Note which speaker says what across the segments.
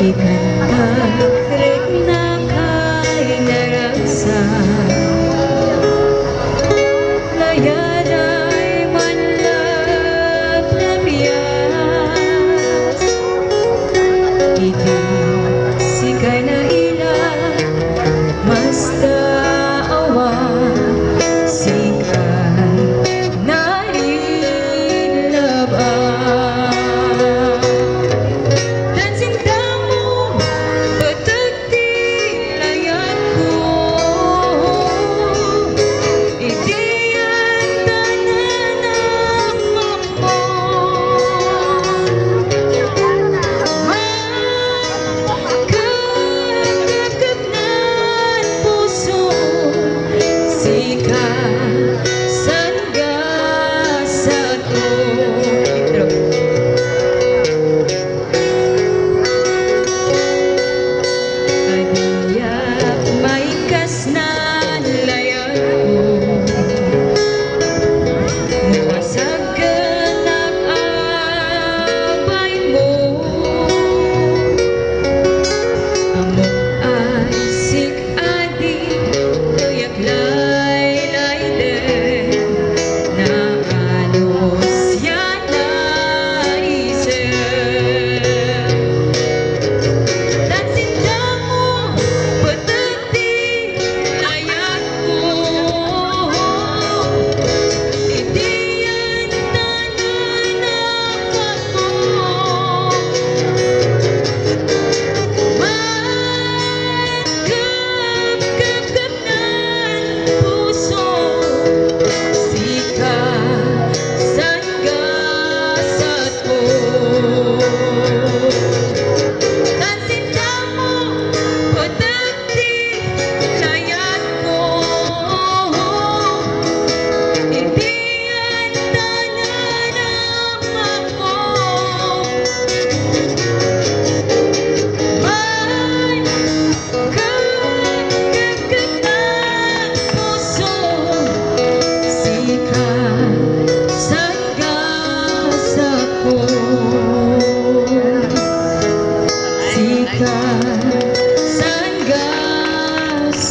Speaker 1: Kịp.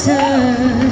Speaker 1: Oh.